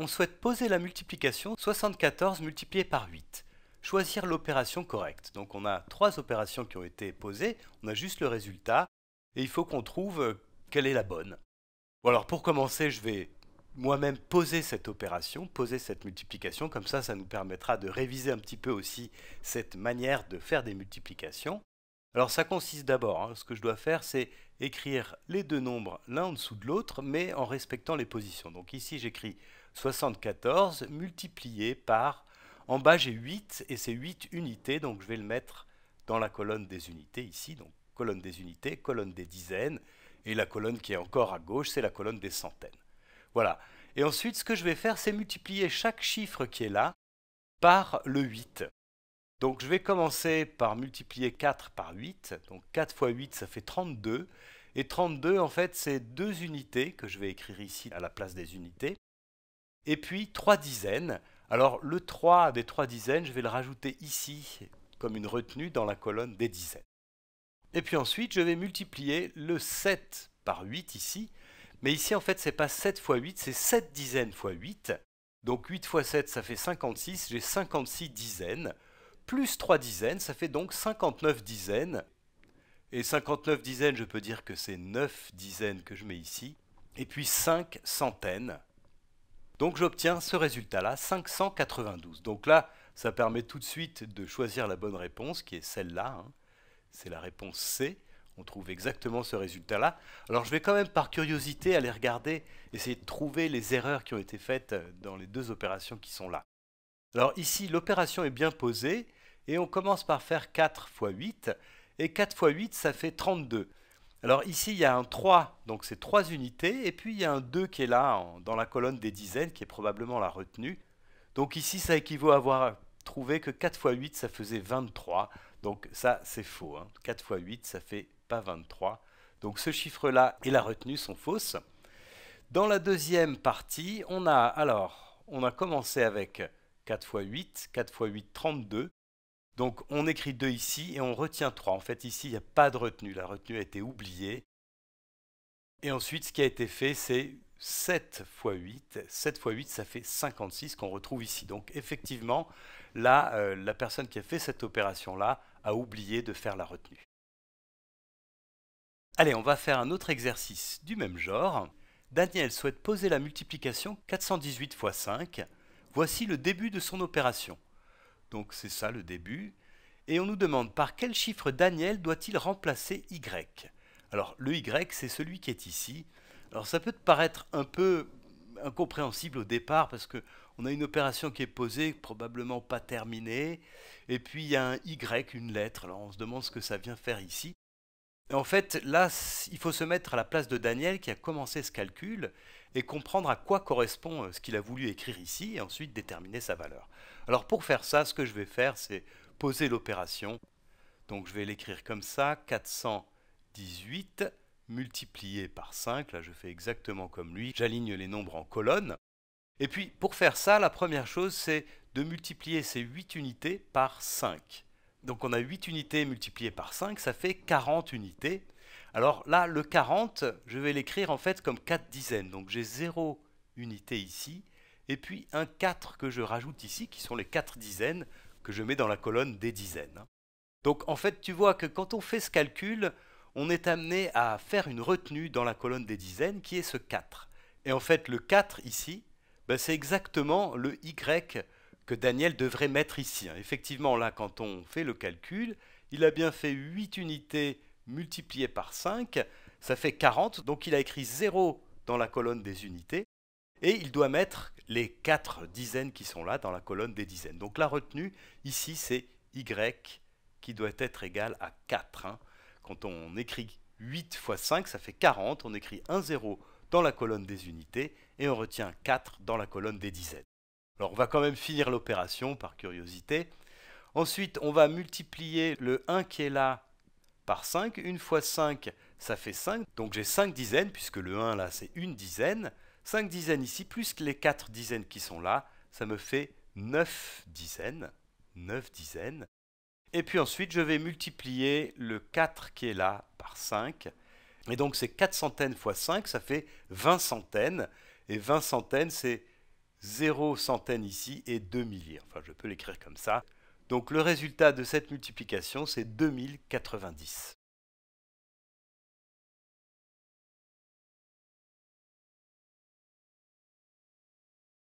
on souhaite poser la multiplication 74 multiplié par 8. Choisir l'opération correcte. Donc on a trois opérations qui ont été posées, on a juste le résultat, et il faut qu'on trouve quelle est la bonne. Bon alors pour commencer, je vais moi-même poser cette opération, poser cette multiplication, comme ça ça nous permettra de réviser un petit peu aussi cette manière de faire des multiplications. Alors ça consiste d'abord, hein, ce que je dois faire c'est écrire les deux nombres l'un en dessous de l'autre, mais en respectant les positions. Donc ici j'écris 74 multiplié par, en bas j'ai 8 et c'est 8 unités, donc je vais le mettre dans la colonne des unités ici, donc colonne des unités, colonne des dizaines, et la colonne qui est encore à gauche c'est la colonne des centaines. Voilà. Et ensuite ce que je vais faire c'est multiplier chaque chiffre qui est là par le 8. Donc je vais commencer par multiplier 4 par 8. Donc 4 fois 8, ça fait 32. Et 32, en fait, c'est deux unités que je vais écrire ici à la place des unités. Et puis 3 dizaines. Alors le 3 des 3 dizaines, je vais le rajouter ici comme une retenue dans la colonne des dizaines. Et puis ensuite, je vais multiplier le 7 par 8 ici. Mais ici, en fait, c'est pas 7 fois 8, c'est 7 dizaines fois 8. Donc 8 fois 7, ça fait 56. J'ai 56 dizaines plus 3 dizaines, ça fait donc 59 dizaines. Et 59 dizaines, je peux dire que c'est 9 dizaines que je mets ici. Et puis 5 centaines. Donc j'obtiens ce résultat-là, 592. Donc là, ça permet tout de suite de choisir la bonne réponse, qui est celle-là. Hein. C'est la réponse C. On trouve exactement ce résultat-là. Alors je vais quand même par curiosité aller regarder, essayer de trouver les erreurs qui ont été faites dans les deux opérations qui sont là. Alors ici, l'opération est bien posée. Et on commence par faire 4 fois 8. Et 4 fois 8, ça fait 32. Alors ici, il y a un 3, donc c'est 3 unités. Et puis il y a un 2 qui est là, dans la colonne des dizaines, qui est probablement la retenue. Donc ici, ça équivaut à avoir trouvé que 4 fois 8, ça faisait 23. Donc ça, c'est faux. 4 hein. fois 8, ça fait pas 23. Donc ce chiffre-là et la retenue sont fausses. Dans la deuxième partie, on a alors, on a commencé avec 4 fois 8, 4 fois 8, 32. Donc on écrit 2 ici et on retient 3. En fait ici il n'y a pas de retenue, la retenue a été oubliée. Et ensuite ce qui a été fait c'est 7 fois 8. 7 fois 8 ça fait 56 qu'on retrouve ici. Donc effectivement là euh, la personne qui a fait cette opération là a oublié de faire la retenue. Allez on va faire un autre exercice du même genre. Daniel souhaite poser la multiplication 418 x 5. Voici le début de son opération. Donc c'est ça le début. Et on nous demande par quel chiffre Daniel doit-il remplacer Y? Alors le Y, c'est celui qui est ici. Alors ça peut te paraître un peu incompréhensible au départ parce que on a une opération qui est posée, probablement pas terminée, et puis il y a un Y, une lettre, alors on se demande ce que ça vient faire ici. En fait, là, il faut se mettre à la place de Daniel qui a commencé ce calcul et comprendre à quoi correspond euh, ce qu'il a voulu écrire ici et ensuite déterminer sa valeur. Alors pour faire ça, ce que je vais faire, c'est poser l'opération. Donc je vais l'écrire comme ça, 418 multiplié par 5, là je fais exactement comme lui, j'aligne les nombres en colonnes. Et puis pour faire ça, la première chose c'est de multiplier ces 8 unités par 5. Donc on a 8 unités multipliées par 5, ça fait 40 unités. Alors là, le 40, je vais l'écrire en fait comme 4 dizaines. Donc j'ai 0 unité ici, et puis un 4 que je rajoute ici, qui sont les 4 dizaines que je mets dans la colonne des dizaines. Donc en fait, tu vois que quand on fait ce calcul, on est amené à faire une retenue dans la colonne des dizaines qui est ce 4. Et en fait, le 4 ici, ben, c'est exactement le Y que Daniel devrait mettre ici. Effectivement, là, quand on fait le calcul, il a bien fait 8 unités multipliées par 5, ça fait 40, donc il a écrit 0 dans la colonne des unités, et il doit mettre les 4 dizaines qui sont là dans la colonne des dizaines. Donc la retenue, ici, c'est y qui doit être égal à 4. Hein. Quand on écrit 8 fois 5, ça fait 40. On écrit un 0 dans la colonne des unités et on retient 4 dans la colonne des dizaines. Alors on va quand même finir l'opération par curiosité. Ensuite, on va multiplier le 1 qui est là par 5. Une fois 5, ça fait 5. Donc j'ai 5 dizaines, puisque le 1 là, c'est une dizaine. 5 dizaines ici, plus les 4 dizaines qui sont là, ça me fait 9 dizaines. 9 dizaines. Et puis ensuite, je vais multiplier le 4 qui est là par 5. Et donc c'est 4 centaines fois 5, ça fait 20 centaines. Et 20 centaines, c'est 0 centaines ici et 2 milliers. Enfin, je peux l'écrire comme ça. Donc le résultat de cette multiplication, c'est 2090.